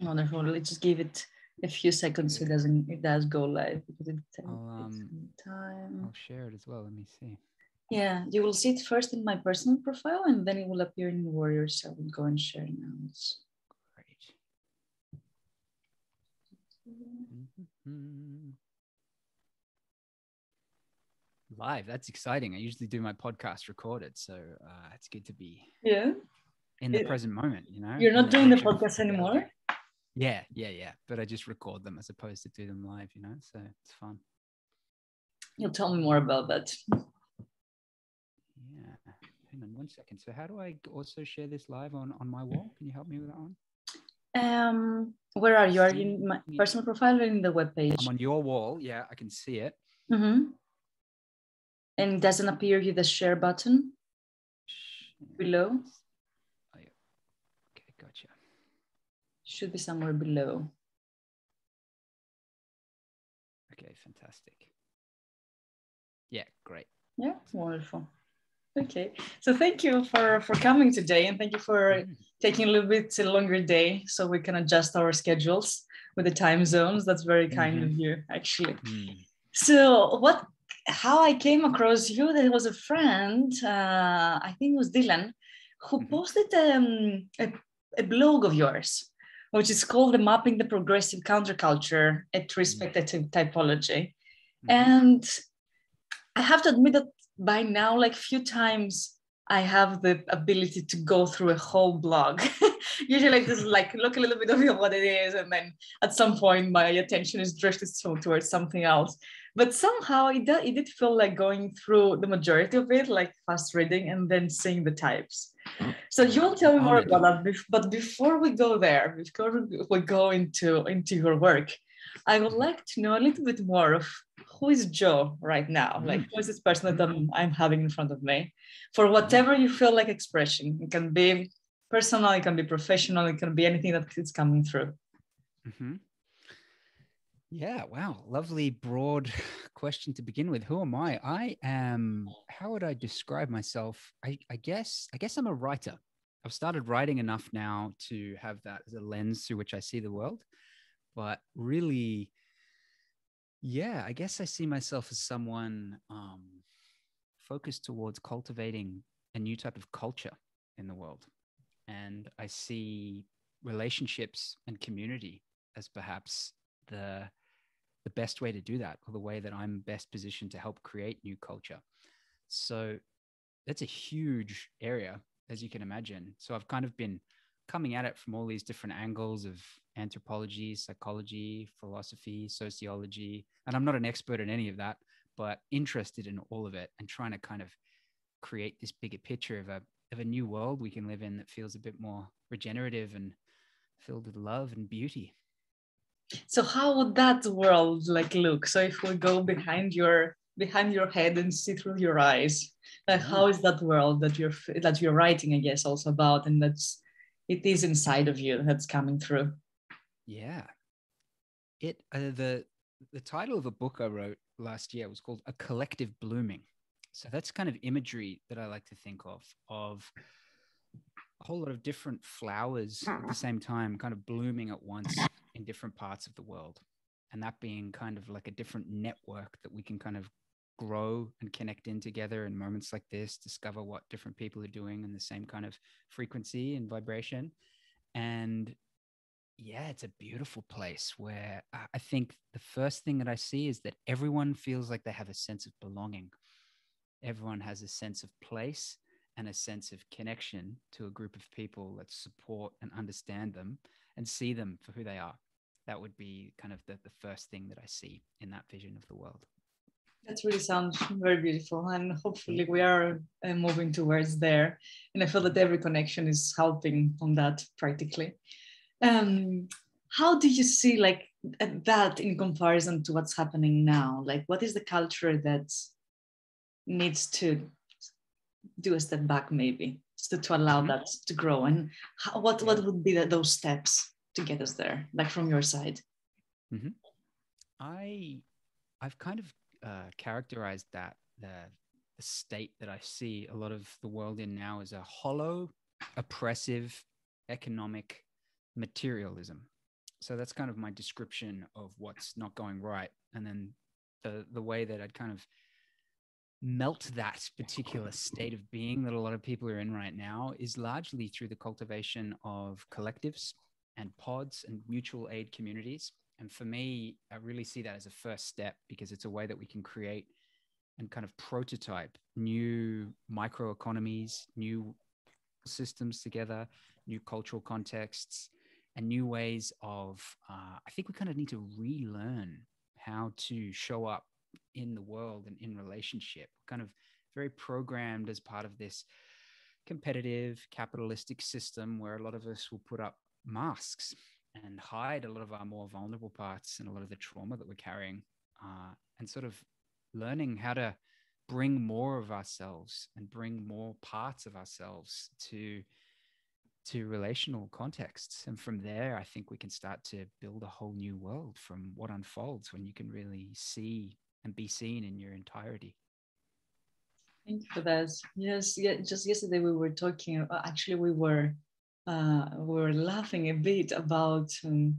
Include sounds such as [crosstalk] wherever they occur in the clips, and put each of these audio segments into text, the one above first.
Wonderful. Let's just give it a few seconds so it doesn't it does go live because it takes I'll, um, time. I'll share it as well. Let me see. Yeah, you will see it first in my personal profile and then it will appear in Warriors. I will go and share now. It's- Great. Mhm. Live, that's exciting. I usually do my podcast recorded, so uh, it's good to be Yeah. in the Yeah. present moment. You know, You're not doing the podcast anymore? Yeah, yeah, yeah. But I just record them as opposed to do them live. You know, so it's fun. You'll tell me more about that. Yeah. Hang on one second. So how do I also share this live on on my wall? Can you help me with that one? Um, where are you? Are you in my personal profile or in the webpage? I'm on your wall. Yeah, I can see it. Mm-hmm. And doesn't appear you the share button below. Oh, yeah. Okay, gotcha. Should be somewhere below. Okay, fantastic. Yeah, great. Yeah, wonderful. Okay, so thank you for for coming today, and thank you for Mhm. taking a little bit longer day so we can adjust our schedules with the time zones. That's very kind of you, actually. Mm. So, what? How I came across you? There was a friend, uh, I think it was Dylan, who Mhm. posted um, a, a blog of yours, which is called "The Mapping the Progressive Counterculture at Respective Typology." Mhm. And I have to admit that by now, like few times, I have the ability to go through a whole blog. [laughs] Usually, like this, like look a little bit of what it is, and then at some point, my attention is drifted so towards something else. But somehow, it did, it did feel like going through the majority of it, like fast reading, and then seeing the types. So you will tell me more about that. But before we go there, before we go into into your work, I would like to know a little bit more of who is Joe right now? Like, who is this person that I'm, I'm having in front of me? For whatever you feel like expression, it can be personal, it can be professional, it can be anything that is coming through. hmm Yeah, wow. Lovely, broad [laughs] question to begin with. Who am I? I am, how would I describe myself? I, I guess, I guess I'm a writer. I've started writing enough now to have that as a lens through which I see the world. But really, yeah, I guess I see myself as someone um, focused towards cultivating a new type of culture in the world. And I see relationships and community as perhaps the the best way to do that or the way that I'm best positioned to help create new culture. So that's a huge area as you can imagine. So I've kind of been coming at it from all these different angles of anthropology, psychology, philosophy, sociology, and I'm not an expert in any of that, but interested in all of it and trying to kind of create this bigger picture of a of a new world we can live in that feels a bit more regenerative and filled with love and beauty. So how would that world like look? So if we go behind your behind your head and see through your eyes, like how is that world that you're that you're writing, I guess, also about, and that's it is inside of you that's coming through. Yeah. It uh, the the title of a book I wrote last year was called A Collective Blooming. So that's kind of imagery that I like to think of of a whole lot of different flowers at the same time kind of blooming at once in different parts of the world. And that being kind of like a different network that we can kind of grow and connect in together in moments like this, discover what different people are doing in the same kind of frequency and vibration. And yeah, it's a beautiful place where I I think the first thing that I see is that everyone feels like they have a sense of belonging. Everyone has a sense of place and a sense of connection to a group of people that support and understand them and see them for who they are. That would be kind of the, the first thing that I see in that vision of the world. That really sounds very beautiful, and hopefully we are uh, moving towards there. And I feel that every connection is helping on that practically. Um, how do you see like uh, that in comparison to what's happening now? Like, what is the culture that needs to do a step back, maybe, to, to allow Mhm. that to grow? And how, what what would be the, those steps to get us there, like from your side? I I've kind of uh, characterized that the, the state that I see a lot of the world in now is a hollow, oppressive, economic materialism. so that's kind of my description of what's not going right and then the the way that i'd kind of melt that particular state of being that a lot of people are in right now is largely through the cultivation of collectives and pods and mutual aid communities. And for me i really see that as a first step because it's a way that we can create and kind of prototype new microeconomies new systems together new cultural contexts and new ways of uh, i think we kind of need to relearn how to show up in the world and in relationship. Kind of very programmed as part of this competitive capitalistic system where a lot of us will put up masks and hide a lot of our more vulnerable parts and a lot of the trauma that we're carrying uh, and sort of learning how to bring more of ourselves and bring more parts of ourselves to to relational contexts. And from there i think we can start to build a whole new world from what unfolds when you can really see and be seen in your entirety. Thank you for that. Yes yeah just yesterday we were talking uh, actually we were uh, we were laughing a bit about um,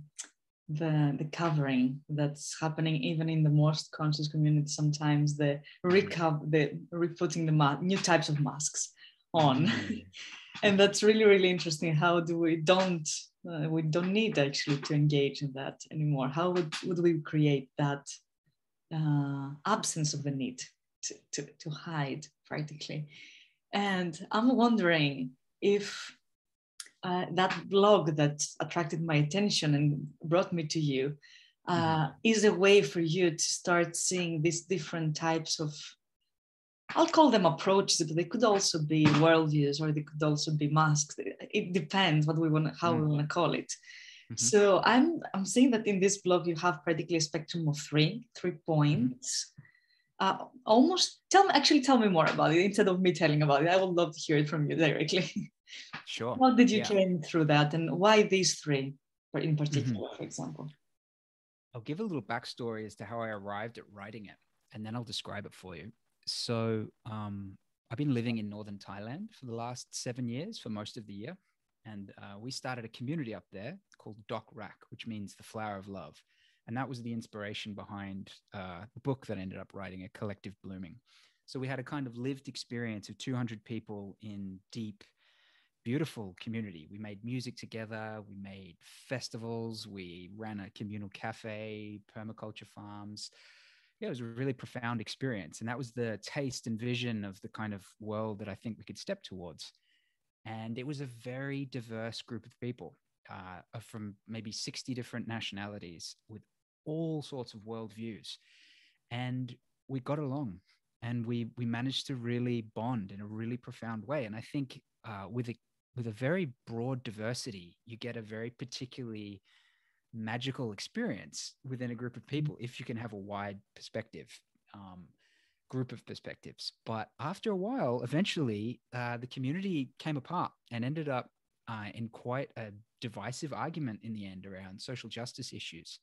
the the covering that's happening even in the most conscious community. Sometimes the recover the re-putting the ma- new types of masks on. Mm-hmm. [laughs] and that's really really interesting. How do we don't uh, we don't need actually to engage in that anymore? How would, would we create that uh, absence of the need to, to, to hide practically? And i'm wondering if uh, that blog that attracted my attention and brought me to you uh, mm-hmm. is a way for you to start seeing these different types of I'll call them approaches, but they could also be worldviews or they could also be masks. It depends what we want, how mm-hmm. we want to call it. Mm-hmm. So I'm I'm saying that in this blog you have practically a spectrum of three three points. Uh, almost tell me actually tell me more about it instead of me telling about it. I would love to hear it from you directly. [laughs] Sure. How did you yeah. train through that, and why these three, in particular, mm-hmm. for example? I'll give a little backstory as to how I arrived at writing it, and then I'll describe it for you so um, I've been living in northern Thailand for the last seven years, for most of the year. And uh, we started a community up there called Dok Rak, which means the flower of love. And that was the inspiration behind uh, the book that I ended up writing, A Collective Blooming. So we had a kind of lived experience of 200 people in deep, beautiful community. We made music together, we made festivals, we ran a communal cafe, permaculture farms yeah, it was a really profound experience. And that was the taste and vision of the kind of world that I think we could step towards. And it was a very diverse group of people uh, from maybe 60 different nationalities with all sorts of worldviews. And we got along and we, we managed to really bond in a really profound way. And I think uh, with, a, with a very broad diversity, you get a very particularly magical experience within a group of people if you can have a wide perspective um, group of perspectives. But after a while eventually uh, the community came apart and ended up uh, in quite a divisive argument in the end around social justice issues.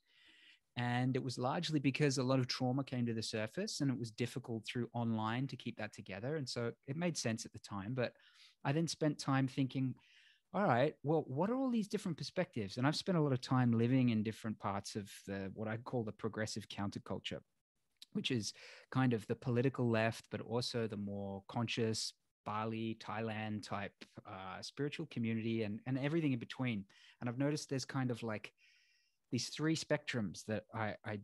And it was largely because a lot of trauma came to the surface and it was difficult through online to keep that together. And so it made sense at the time but i then spent time thinking all right, well, what are all these different perspectives? And I've spent a lot of time living in different parts of the what I call the progressive counterculture, which is kind of the political left, but also the more conscious Bali, Thailand type uh, spiritual community and, and everything in between. And I've noticed there's kind of like these three spectrums that I, I,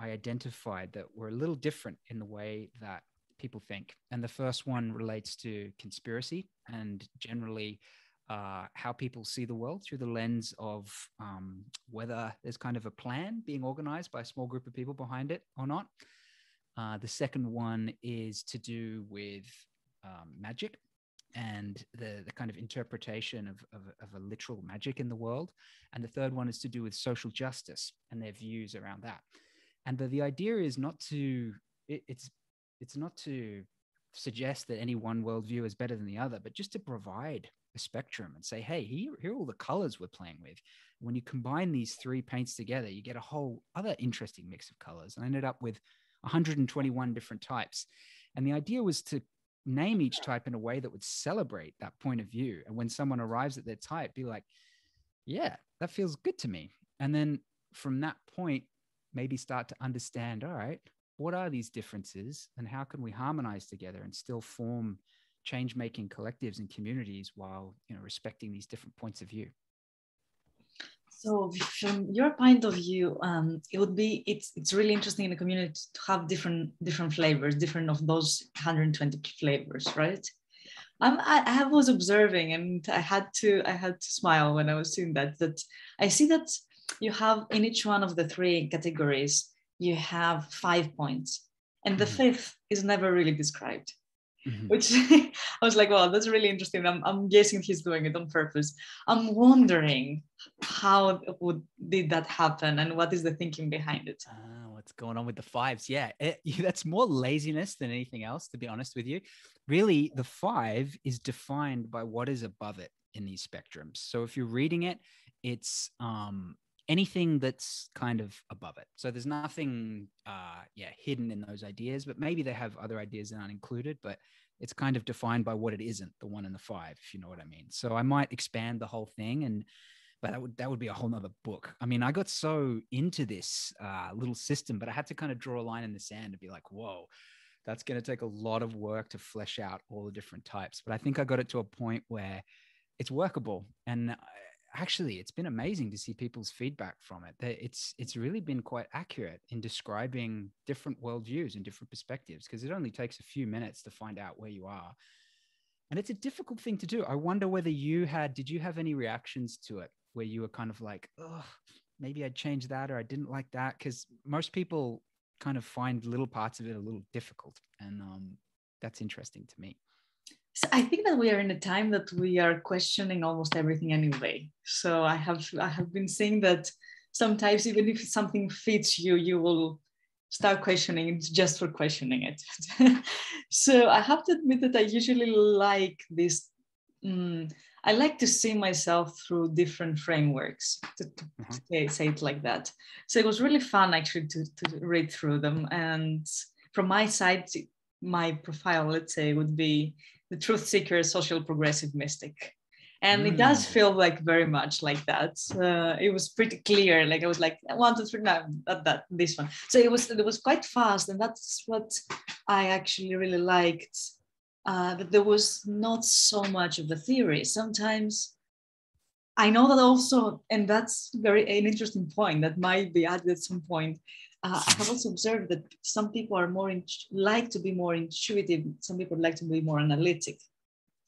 I identified that were a little different in the way that people think. And the first one relates to conspiracy and generally uh, how people see the world through the lens of um, whether there's kind of a plan being organized by a small group of people behind it or not. Uh, the second one is to do with um, magic and the, the kind of interpretation of, of, of, a literal magic in the world. And the third one is to do with social justice and their views around that. And the, the idea is not to, it, it's, it's not to suggest that any one worldview is better than the other, but just to provide a spectrum and say, hey, here, here are all the colors we're playing with. When you combine these three paints together, you get a whole other interesting mix of colors. And I ended up with 121 different types. And the idea was to name each type in a way that would celebrate that point of view. And when someone arrives at their type, be like, yeah, that feels good to me. and then from that point maybe start to understand all right what are these differences and how can we harmonize together and still form change making collectives and communities while you know respecting these different points of view so from your point of view, um, it would be it's it's really interesting in the community to have different different flavors, different of those 120 flavors, right? I'm, I, I was observing and I had to I had to smile when I was seeing that that I see that you have in each one of the three categories you have five points and the mm-hmm. fifth is never really described mm-hmm. which [laughs] I was like, well, that's really interesting. I'm, I'm guessing he's doing it on purpose. I'm wondering how would, did that happen and what is the thinking behind it? Uh, what's going on with the fives? Yeah, it, [laughs] that's more laziness than anything else, to be honest with you. Really, the five is defined by what is above it in these spectrums. So if you're reading it, it's um, anything that's kind of above it. So there's nothing, uh, yeah, hidden in those ideas, but maybe they have other ideas that aren't included, but it's kind of defined by what it isn't, the one and the five, if you know what I mean. So I might expand the whole thing and, but that would that would be a whole nother book. I mean, I got so into this uh, little system, but I had to kind of draw a line in the sand and be like, whoa, that's going to take a lot of work to flesh out all the different types. But I think I got it to a point where it's workable, and actually it's been amazing to see people's feedback from it. It's it's really been quite accurate in describing different worldviews and different perspectives because it only takes a few minutes to find out where you are. And it's a difficult thing to do. I wonder whether you had did you have any reactions to it where you were kind of like oh maybe i'd change that or i didn't like that because most people kind of find little parts of it a little difficult. And um, that's interesting to me so I think that we are in a time that we are questioning almost everything anyway. So I have I have been saying that sometimes even if something fits you, you will start questioning it just for questioning it. [laughs] so I have to admit that I usually like this. Um, I like to see myself through different frameworks, to, to, to, say it like that. So it was really fun actually to, to read through them. And from my side, my profile, let's say, would be the truth seeker, social progressive mystic. And mm. it does mm. feel like very much like that. Uh, it was pretty clear. Like I was like one, two, three, no, not that, this one. So it was it was quite fast, and that's what I actually really liked. Uh, that there was not so much of the theory. Sometimes I know that also, and that's very an interesting point that might be added at some point uh, I have also observed that some people are more in, like to be more intuitive. Some people like to be more analytic.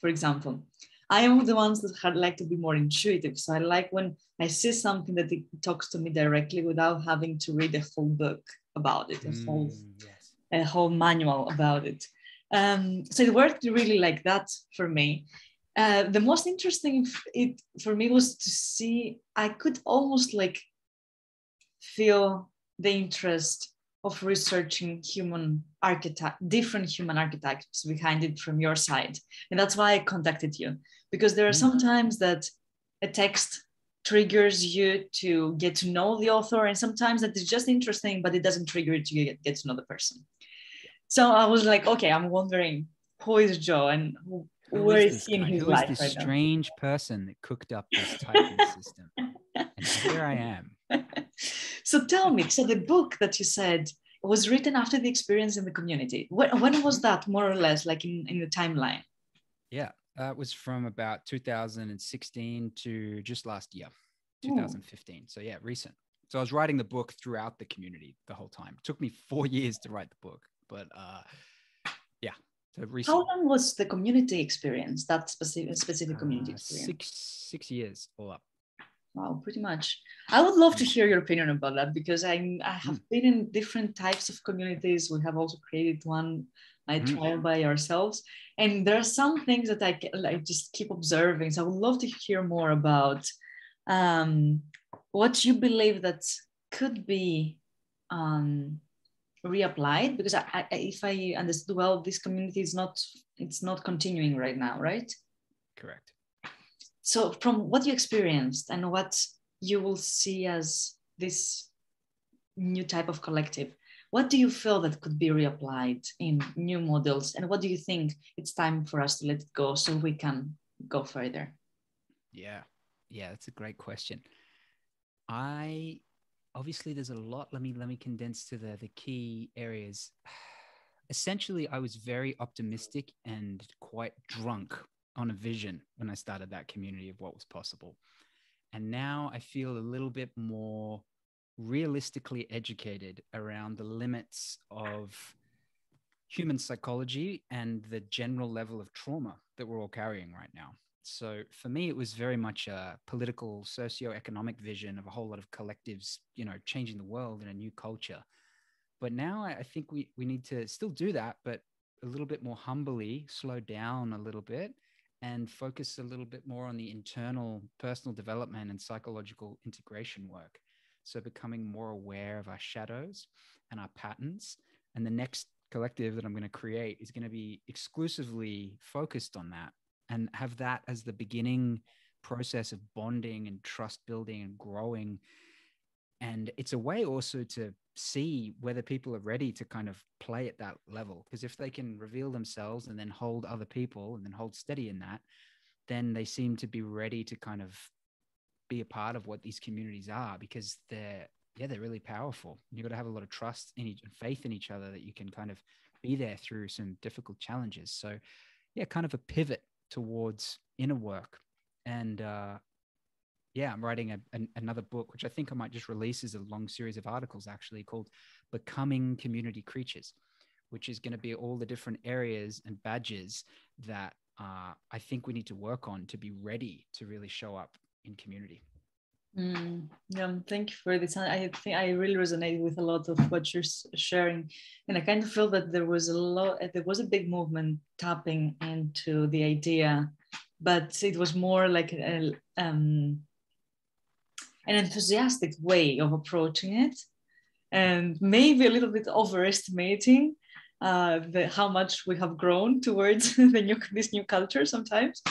For example, I am the ones that like to be more intuitive. So I like when I see something that it talks to me directly without having to read a whole book about it, a mm, whole, yes. a whole manual about it. Um, so it worked really like that for me. Uh, the most interesting it for me was to see I could almost like feel the interest of researching human archetype, different human archetypes behind it from your side. And that's why I contacted you, because there are mm-hmm. sometimes that a text triggers you to get to know the author, and sometimes that is just interesting, but it doesn't trigger you to get, get to know the person. So I was like, okay, I'm wondering who is Joe and who, who where is, is he in his who life? Who is this right strange now? person that cooked up this typing system? And here I am. [laughs] so tell me, so the book that you said was written after the experience in the community. When, when was that, more or less, like in, in the timeline? Yeah, uh, it was from about 2016 to just last year, 2015. Ooh. So yeah, recent. So I was writing the book throughout the community the whole time. It took me four years to write the book, but uh, yeah. So recent. How long was the community experience? That specific specific community uh, experience? Six six years all up. Wow, pretty much. I would love to hear your opinion about that because I, I have mm. been in different types of communities. We have also created one I mm. trial by ourselves. And there are some things that I, I just keep observing. So I would love to hear more about um, what you believe that could be um, reapplied because I, I, if I understood well, this community is not, it's not continuing right now, right? Correct so from what you experienced and what you will see as this new type of collective what do you feel that could be reapplied in new models and what do you think it's time for us to let it go so we can go further yeah yeah that's a great question I obviously there's a lot. Let me let me condense to the the key areas. [sighs] Essentially, I was very optimistic and quite drunk on a vision when I started that community of what was possible. And now I feel a little bit more realistically educated around the limits of human psychology and the general level of trauma that we're all carrying right now. So for me, it was very much a political, socio-economic vision of a whole lot of collectives, you know, changing the world in a new culture. But now I think we we need to still do that, but a little bit more humbly, slow down a little bit, and focus a little bit more on the internal personal development and psychological integration work. So becoming more aware of our shadows and our patterns. And the next collective that I'm going to create is going to be exclusively focused on that and have that as the beginning process of bonding and trust building and growing. And it's a way also to see whether people are ready to kind of play at that level. Because if they can reveal themselves and then hold other people and then hold steady in that, then they seem to be ready to kind of be a part of what these communities are because they're yeah they're really powerful you've got to have a lot of trust in each and faith in each other that you can kind of be there through some difficult challenges so yeah kind of a pivot towards inner work and uh yeah i'm writing a, an, another book which i think i might just release as a long series of articles actually called becoming communal creatures which is going to be all the different areas and badges that uh, i think we need to work on to be ready to really show up in community. Mm, yeah, thank you for this. I think I really resonate with a lot of what you're sharing, and I kind of feel that there was a lot, there was a big movement tapping into the idea, but it was more like a, um, an enthusiastic way of approaching it, and maybe a little bit overestimating uh, the, how much we have grown towards [laughs] the new this new culture sometimes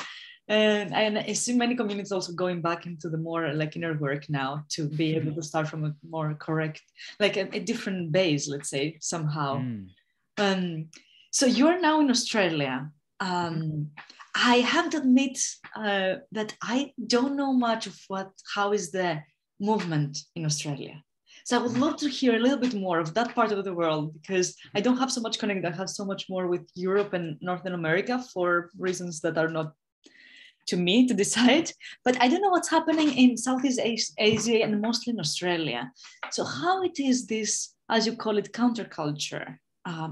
and, and I see many communities also going back into the more like inner work now to be able to start from a more correct, like a, a different base, let's say somehow. Mm. Um, so you're now in Australia. Um, I have to admit uh, that I don't know much of what how is the movement in Australia. So I would love to hear a little bit more of that part of the world because I don't have so much connect. I have so much more with Europe and Northern America for reasons that are not to me to decide. But I don't know what's happening in Southeast Asia and mostly in Australia. So how it is this, as you call it, counterculture uh,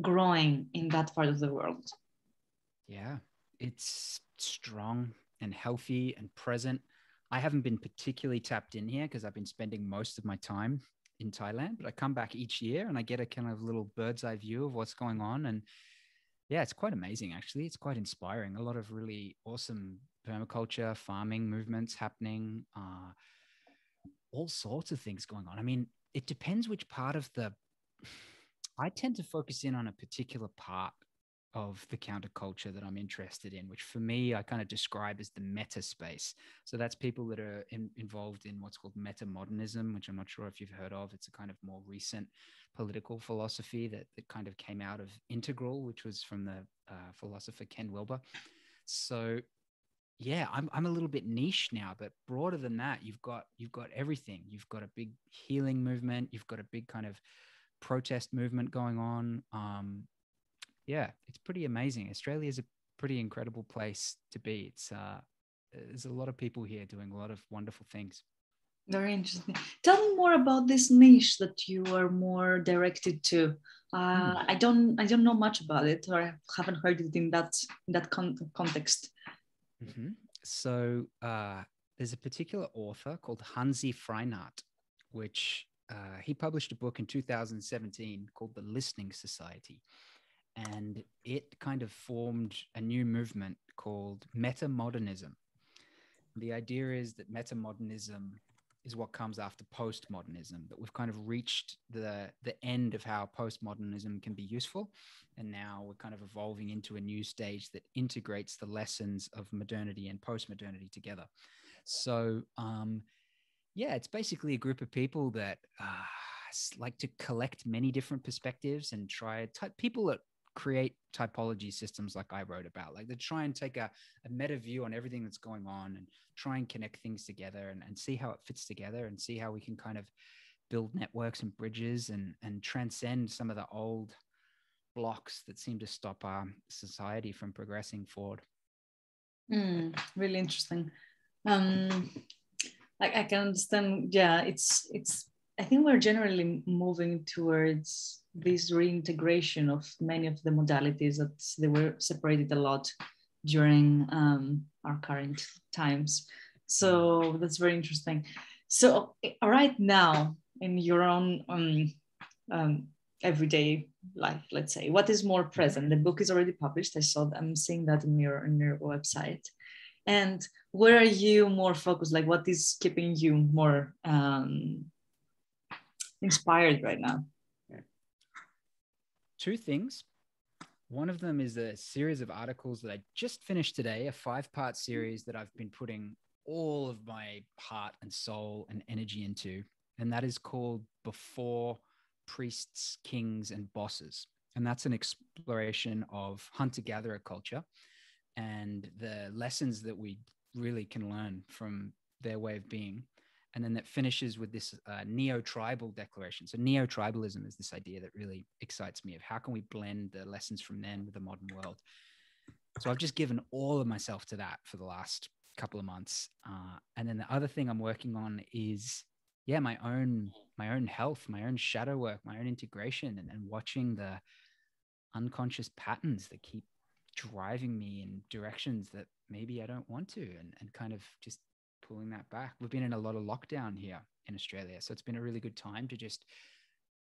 growing in that part of the world? Yeah, it's strong and healthy and present. I haven't been particularly tapped in here because I've been spending most of my time in Thailand, but I come back each year and I get a kind of little bird's eye view of what's going on. And yeah, it's quite amazing actually. It's quite inspiring. A lot of really awesome permaculture, farming movements happening, uh, all sorts of things going on. I mean, it depends which part of the. [sighs] I tend to focus in on a particular part of the counterculture that I'm interested in, which for me, I kind of describe as the meta space. So that's people that are in, involved in what's called meta modernism, which I'm not sure if you've heard of. It's a kind of more recent political philosophy that, that kind of came out of Integral, which was from the uh, philosopher Ken Wilber. So yeah, I'm, I'm a little bit niche now, but broader than that, you've got you've got everything. You've got a big healing movement. You've got a big kind of protest movement going on. Um, yeah, it's pretty amazing. Australia is a pretty incredible place to be. It's uh, there's a lot of people here doing a lot of wonderful things. Very interesting. Tell me more about this niche that you are more directed to. Uh, mm. I don't, I don't know much about it, or I haven't heard it in that in that con- context. Mm-hmm. So uh, there's a particular author called Hanzi Freinacht, which uh, he published a book in 2017 called The Listening Society, and it kind of formed a new movement called metamodernism. The idea is that metamodernism is what comes after postmodernism, that we've kind of reached the the end of how postmodernism can be useful, and now we're kind of evolving into a new stage that integrates the lessons of modernity and postmodernity together. So, um, yeah, it's basically a group of people that uh, like to collect many different perspectives and try type people that create typology systems like I wrote about. Like they try and take a, a meta view on everything that's going on and try and connect things together and, and see how it fits together and see how we can kind of build networks and bridges and and transcend some of the old blocks that seem to stop our society from progressing forward. Mm, really interesting. Um, I, I can understand. Yeah, it's it's. I think we're generally moving towards this reintegration of many of the modalities that they were separated a lot during um, our current times. So that's very interesting. So right now, in your own um, um, everyday life, let's say, what is more present? The book is already published. I saw. I'm seeing that in your in your website. And where are you more focused? Like, what is keeping you more um, inspired right now? Two things. One of them is a series of articles that I just finished today, a five part series that I've been putting all of my heart and soul and energy into. And that is called Before Priests, Kings, and Bosses. And that's an exploration of hunter gatherer culture and the lessons that we really can learn from their way of being. And then that finishes with this uh, neo tribal declaration. So, neo tribalism is this idea that really excites me of how can we blend the lessons from then with the modern world. So, I've just given all of myself to that for the last couple of months. Uh, and then the other thing I'm working on is, yeah, my own my own health, my own shadow work, my own integration, and, and watching the unconscious patterns that keep driving me in directions that maybe I don't want to and, and kind of just pulling that back. We've been in a lot of lockdown here in Australia. So it's been a really good time to just,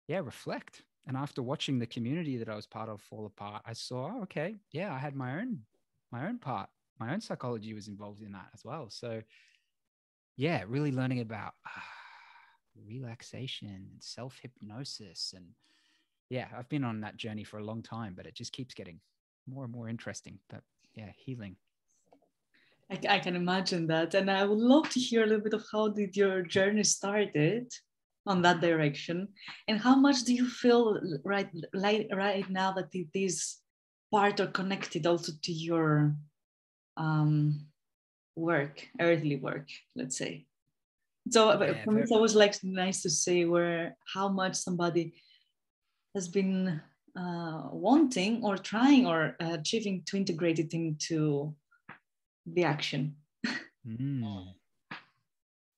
yeah, reflect. And after watching the community that I was part of fall apart, I saw, oh, okay, yeah, I had my own, my own part, my own psychology was involved in that as well. So yeah, really learning about uh, relaxation and self hypnosis. And yeah, I've been on that journey for a long time, but it just keeps getting more and more interesting. But yeah, healing. I, I can imagine that, and I would love to hear a little bit of how did your journey started on that direction, and how much do you feel right right, right now that it is part or connected also to your um, work, earthly work, let's say. So yeah, for me, it's always like nice to say where how much somebody has been uh, wanting or trying or achieving to integrate it into the action. mm.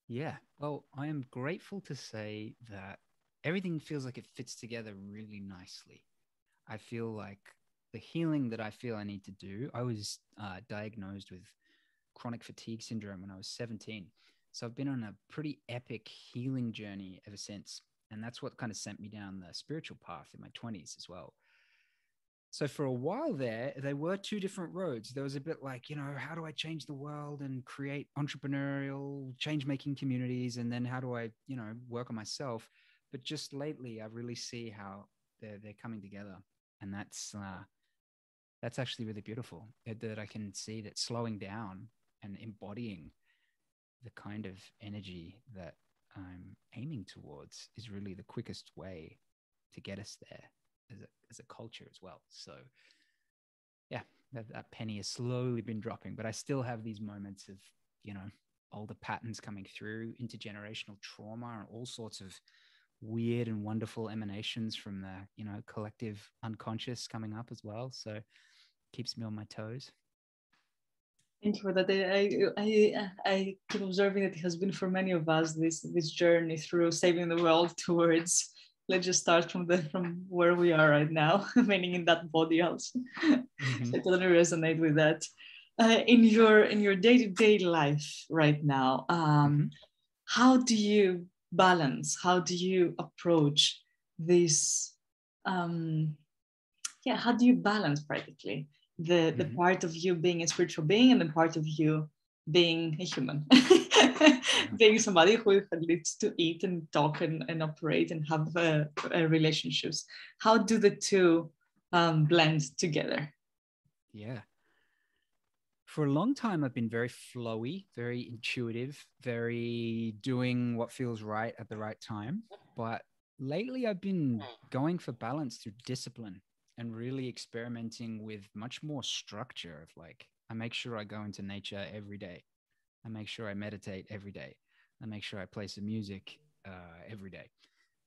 Yeah. Well, I am grateful to say that everything feels like it fits together really nicely. I feel like the healing that I feel I need to do, I was uh, diagnosed with chronic fatigue syndrome when I was 17. So I've been on a pretty epic healing journey ever since. And that's what kind of sent me down the spiritual path in my 20s as well. So for a while there, they were two different roads. There was a bit like, you know, how do I change the world and create entrepreneurial, change making communities? And then how do I, you know, work on myself? But just lately, I really see how they're, they're coming together. And that's, uh, that's actually really beautiful that I can see that slowing down and embodying the kind of energy that I'm aiming towards is really the quickest way to get us there as a, as a culture as well. So, yeah, that, that penny has slowly been dropping, but I still have these moments of, you know, older patterns coming through, intergenerational trauma, and all sorts of weird and wonderful emanations from the, you know, collective unconscious coming up as well. So, keeps me on my toes. Thank you for that. I, I, I keep observing that it has been for many of us this this journey through saving the world [laughs] towards. Let's just start from the from where we are right now, [laughs] meaning in that body also. Mm-hmm. [laughs] I totally resonate with that. Uh, in your in your day to day life right now, um, how do you balance? How do you approach this? Um, yeah, how do you balance practically? the the mm-hmm. part of you being a spiritual being and the part of you being a human [laughs] [laughs] being somebody who needs to eat and talk and, and operate and have uh, uh, relationships. How do the two um, blend together? Yeah. For a long time i've been very flowy very intuitive very doing what feels right at the right time. But lately i've been going for balance through discipline and really experimenting with much more structure of like I make sure I go into nature every day. I make sure I meditate every day. I make sure I play some music uh, every day.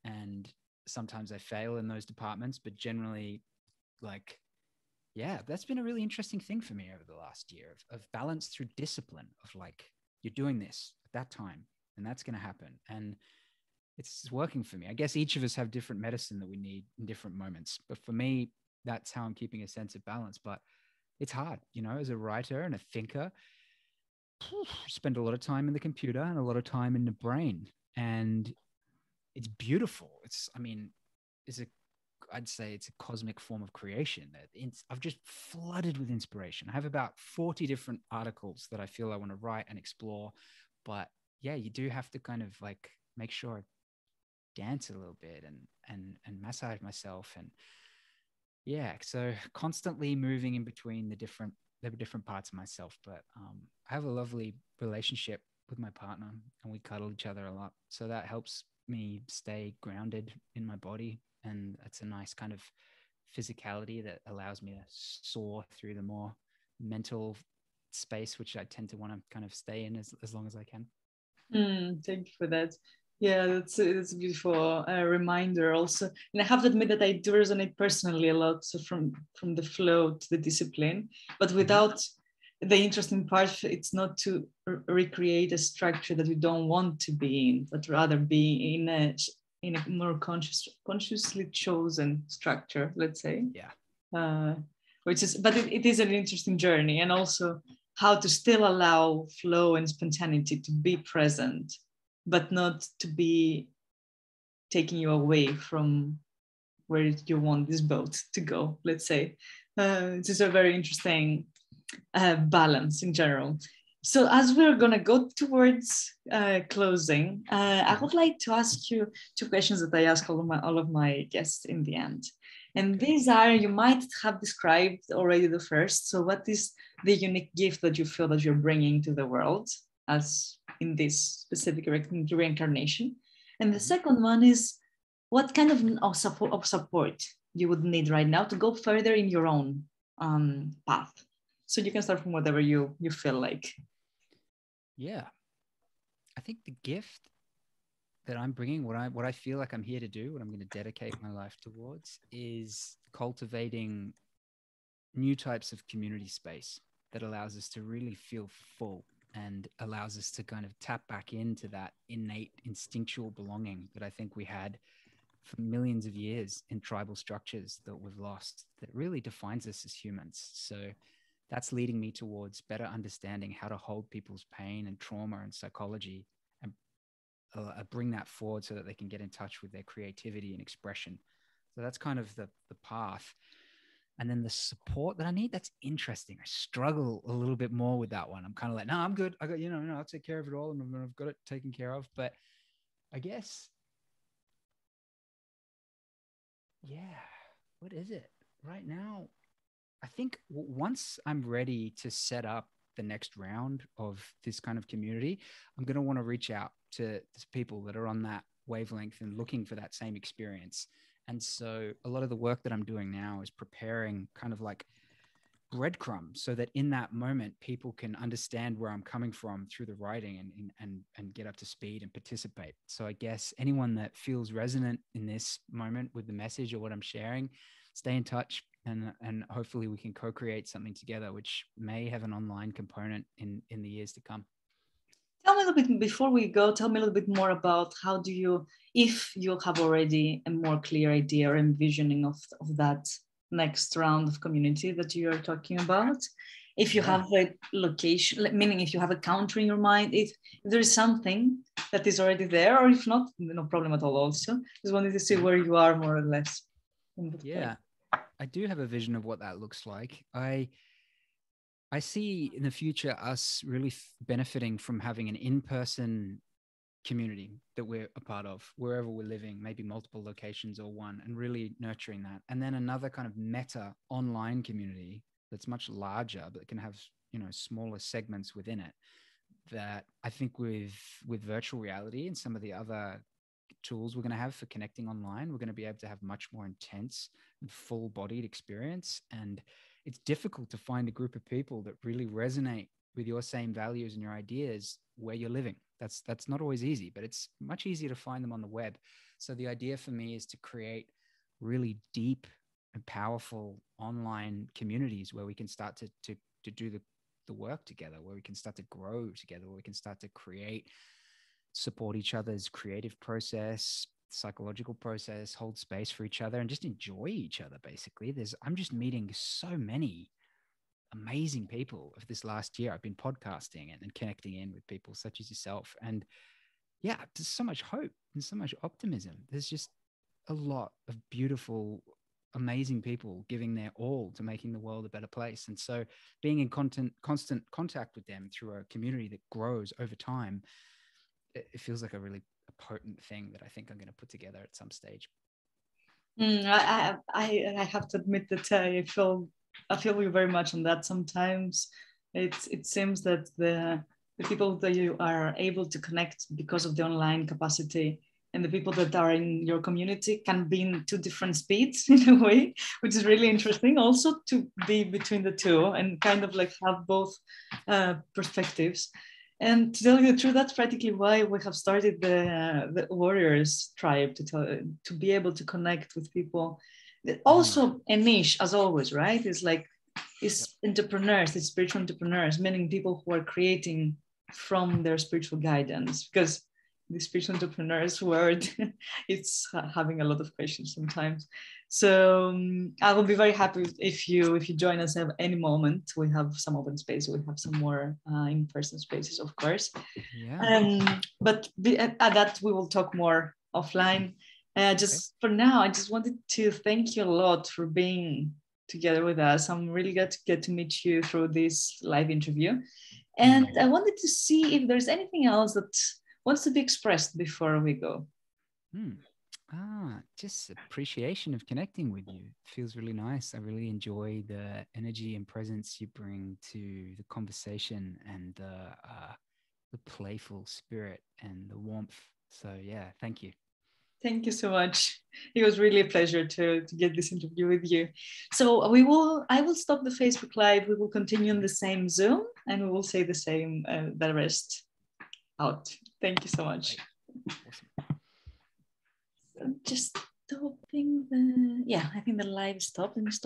And sometimes I fail in those departments, but generally, like, yeah, that's been a really interesting thing for me over the last year of, of balance through discipline of like, you're doing this at that time, and that's going to happen. And it's working for me. I guess each of us have different medicine that we need in different moments. But for me, that's how I'm keeping a sense of balance. But it's hard, you know, as a writer and a thinker, spend a lot of time in the computer and a lot of time in the brain. And it's beautiful. It's, I mean, it's a, I'd say it's a cosmic form of creation that I've just flooded with inspiration. I have about 40 different articles that I feel I want to write and explore. But yeah, you do have to kind of like make sure I dance a little bit and and and massage myself and yeah so constantly moving in between the different the different parts of myself but um, i have a lovely relationship with my partner and we cuddle each other a lot. So that helps me stay grounded in my body and it's a nice kind of physicality that allows me to soar through the more mental space which i tend to want to kind of stay in as, as long as i can. Mm, thank you for that yeah, that's a, that's a beautiful uh, reminder also. And I have to admit that I do resonate personally a lot so from from the flow to the discipline, but mm-hmm. without the interesting part, it's not to r- recreate a structure that you don't want to be in, but rather be in a in a more conscious, consciously chosen structure, let's say. Yeah. Uh, which is, but it, it is an interesting journey, and also how to still allow flow and spontaneity to be present but not to be taking you away from where you want this boat to go, let's say. Uh, this is a very interesting uh, balance in general. So as we're gonna go towards uh, closing, uh, I would like to ask you two questions that I ask all of my all of my guests in the end. And these are you might have described already the first. So what is the unique gift that you feel that you're bringing to the world as in this specific reincarnation. And the mm-hmm. second one is what kind of, of, support, of support you would need right now to go further in your own um, path. So you can start from whatever you you feel like. Yeah, I think the gift that I'm bringing, what I what I feel like I'm here to do, what I'm going to dedicate my life towards, is cultivating new types of community space that allows us to really feel full and allows us to kind of tap back into that innate instinctual belonging that I think we had for millions of years in tribal structures that we've lost that really defines us as humans. So that's leading me towards better understanding how to hold people's pain and trauma and psychology and uh, bring that forward so that they can get in touch with their creativity and expression. So that's kind of the, the path and then the support that I need, that's interesting. I struggle a little bit more with that one. I'm kind of like, no, I'm good. I got, you know, no, I'll take care of it all and I've got it taken care of. But I guess, yeah, what is it right now? I think once I'm ready to set up the next round of this kind of community, I'm going to want to reach out to, people that are on that wavelength and looking for that same experience and so a lot of the work that I'm doing now is preparing kind of like breadcrumbs so that in that moment people can understand where I'm coming from through the writing and and and get up to speed and participate. So I guess anyone that feels resonant in this moment with the message or what I'm sharing, stay in touch and and hopefully we can co-create something together which may have an online component in in the years to come. A little bit before we go. Tell me a little bit more about how do you, if you have already a more clear idea or envisioning of, of that next round of community that you are talking about. If you have a location, meaning if you have a country in your mind, if, if there is something that is already there, or if not, no problem at all. Also, just wanted to see where you are more or less. Yeah, I do have a vision of what that looks like. I I see in the future us really f- benefiting from having an in person community that we're a part of, wherever we're living, maybe multiple locations or one, and really nurturing that. And then another kind of meta online community that's much larger, but can have you know smaller segments within it. That I think with with virtual reality and some of the other tools we're going to have for connecting online. We're going to be able to have much more intense and full bodied experience. And it's difficult to find a group of people that really resonate with your same values and your ideas where you're living. That's that's not always easy, but it's much easier to find them on the web. So the idea for me is to create really deep and powerful online communities where we can start to to to do the the work together, where we can start to grow together, where we can start to create, support each other's creative process, psychological process, hold space for each other, and just enjoy each other. Basically, there's I'm just meeting so many amazing people of this last year. I've been podcasting and, and connecting in with people such as yourself, and yeah, there's so much hope and so much optimism. There's just a lot of beautiful amazing people giving their all to making the world a better place. And so being in content, constant contact with them through a community that grows over time, it, it feels like a really potent thing that I think I'm going to put together at some stage. Mm, I, I, I have to admit that I feel I feel you very much on that. Sometimes it's it seems that the the people that you are able to connect because of the online capacity and the people that are in your community can be in two different speeds [laughs] in a way, which is really interesting. Also to be between the two and kind of like have both uh, perspectives. And to tell you the truth, that's practically why we have started the, uh, the Warriors tribe to tell, to be able to connect with people. Also a niche, as always, right? It's like it's entrepreneurs, it's spiritual entrepreneurs, meaning people who are creating from their spiritual guidance because the spiritual entrepreneurs [laughs] word. It's having a lot of questions sometimes. So um, i will be very happy if you if you join us at any moment. We have some open space we have some more uh, in-person spaces of course. Yeah. um, but the, at, at, that we will talk more offline. Uh, just okay. for now i just wanted to thank you a lot for being together with us. I'm really glad to get to meet you through this live interview. And mm-hmm. i wanted to see if there's anything else that wants to be expressed before we go? Hmm. Ah, just appreciation of connecting with you. feels really nice. I really enjoy the energy and presence you bring to the conversation and the uh, the playful spirit and the warmth. So yeah, thank you. Thank you so much. It was really a pleasure to, to get this interview with you. So we will, I will stop the Facebook Live. We will continue on the same Zoom and we will say the same, uh, the rest out. Thank you so much. Awesome. So just stopping the, yeah, I think the live stopped. Let me stop.